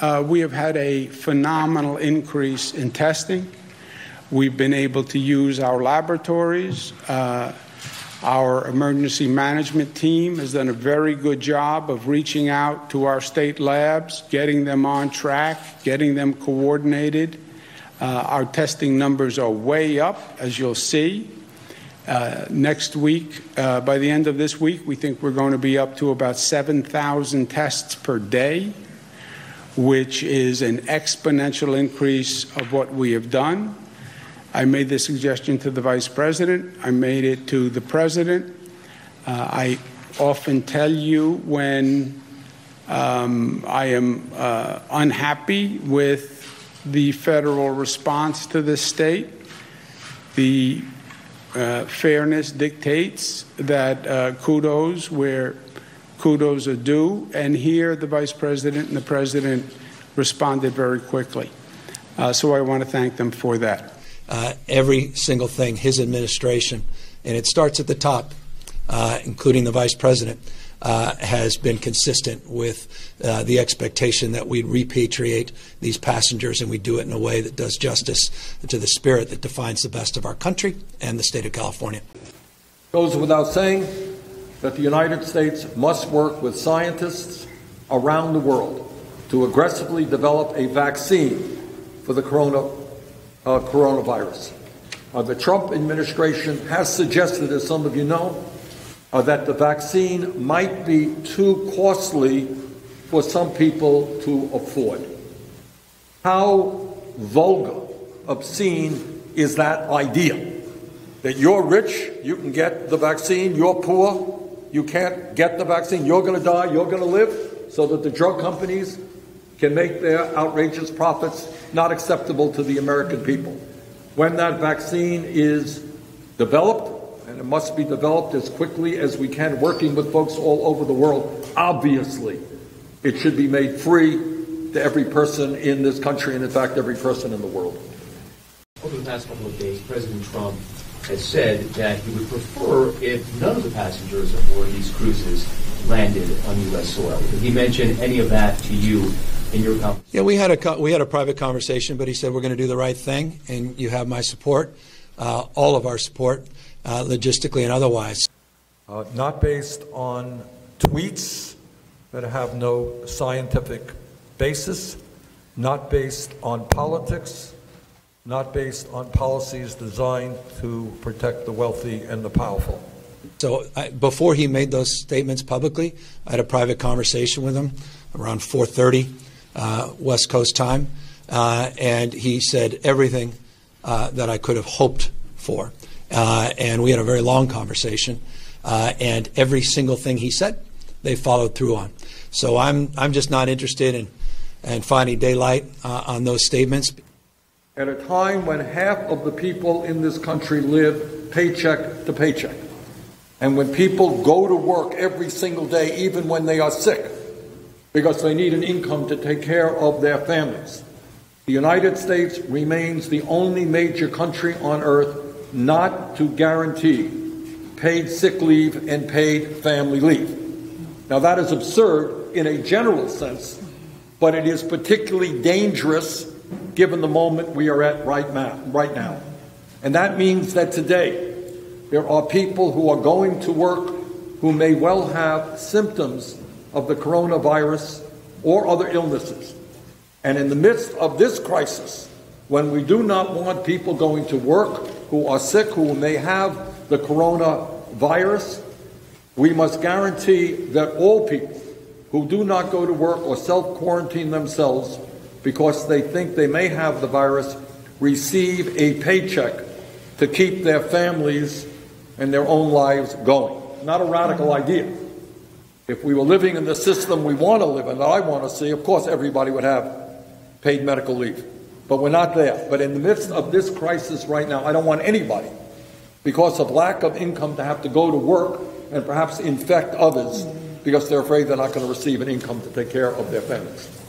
uh, we have had a phenomenal increase in testing. We've been able to use our laboratories. Uh, our emergency management team has done a very good job of reaching out to our state labs, getting them on track, getting them coordinated. Uh, our testing numbers are way up, as you'll see. Uh, next week, uh, by the end of this week, we think we're going to be up to about 7,000 tests per day, which is an exponential increase of what we have done. I made the suggestion to the vice president. I made it to the president. Uh, I often tell you when um, I am uh, unhappy with the federal response to the state. The uh, fairness dictates that uh, kudos where kudos are due, and here the vice president and the president responded very quickly. Uh, so I want to thank them for that uh, every single thing his administration, and it starts at the top, uh, including the vice president, uh, has been consistent with uh, the expectation that we repatriate these passengers and we do it in a way that does justice to the spirit that defines the best of our country and the state of California. Goes without saying that the United States must work with scientists around the world to aggressively develop a vaccine for the coronavirus uh, coronavirus. Uh, the Trump administration has suggested, as some of you know, uh, that the vaccine might be too costly for some people to afford. How vulgar, obscene is that idea? That you're rich, you can get the vaccine, you're poor, you can't get the vaccine, you're going to die, you're going to live, so that the drug companies can make their outrageous profits not acceptable to the American people. When that vaccine is developed, and it must be developed as quickly as we can, working with folks all over the world, obviously, it should be made free to every person in this country, and in fact, every person in the world. Over the past couple of days, President Trump has said that he would prefer if none of the passengers aboard these cruises landed on U.S. soil. Did he mention any of that to you in your conversation? Yeah, we had a we had a private conversation, but he said we're going to do the right thing, and you have my support, uh, all of our support, uh, logistically and otherwise. Uh, not based on tweets that have no scientific basis, not based on politics, not based on policies designed to protect the wealthy and the powerful. So I, before he made those statements publicly, I had a private conversation with him around 4:30 uh, West Coast time, uh, and he said everything uh, that I could have hoped for. Uh, and we had a very long conversation, uh, and every single thing he said, they followed through on. So I'm I'm just not interested in in finding daylight uh, on those statements. At a time when half of the people in this country live paycheck to paycheck and when people go to work every single day, even when they are sick, because they need an income to take care of their families, the United States remains the only major country on earth not to guarantee paid sick leave and paid family leave. Now, that is absurd in a general sense, but it is particularly dangerous given the moment we are at right now. Right now. And that means that today, there are people who are going to work who may well have symptoms of the coronavirus or other illnesses. And in the midst of this crisis, when we do not want people going to work who are sick, who may have the coronavirus, we must guarantee that all people who do not go to work or self quarantine themselves because they think they may have the virus receive a paycheck to keep their families and their own lives going. Not a radical idea. If we were living in the system we want to live in, that I want to see, of course everybody would have paid medical leave. But we're not there. But in the midst of this crisis right now, I don't want anybody, because of lack of income, to have to go to work and perhaps infect others because they're afraid they're not going to receive an income to take care of their families.